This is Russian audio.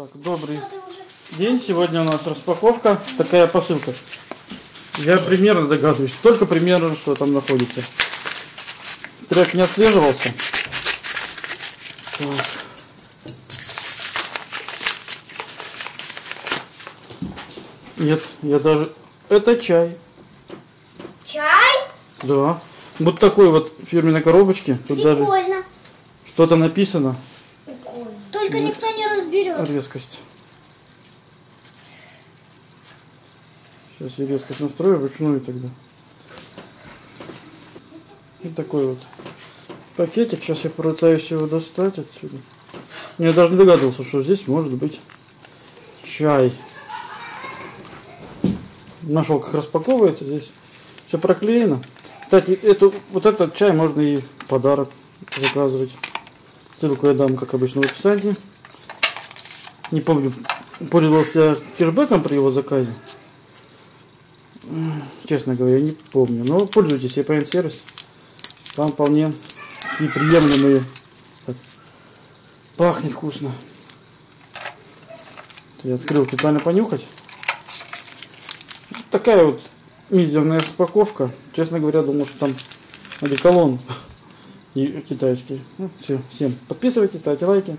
Так, добрый день. Сегодня у нас распаковка. Такая посылка. Я примерно догадываюсь. Только примерно, что там находится. Трек не отслеживался. Так. Нет, я даже... Это чай. Чай? Да. Вот такой вот фирменной коробочке. Тут даже Прикольно. что-то написано. Только никто не разберет. Резкость. Сейчас я резкость настрою вручную тогда. И такой вот пакетик. Сейчас я попытаюсь его достать отсюда. Я даже не догадывался, что здесь может быть чай. Нашел, как распаковывается. Здесь все проклеено. Кстати, эту, вот этот чай можно и подарок заказывать. Ссылку я дам, как обычно, в описании. Не помню, пользовался кэшбэком при его заказе. Честно говоря, не помню. Но пользуйтесь EPN сервис. Там вполне такие приемлемые. Так, Пахнет вкусно. Я открыл специально понюхать. Такая вот мизерная распаковка. Честно говоря, думал, что там одеколон и китайский. Ну, все, всем подписывайтесь, ставьте лайки.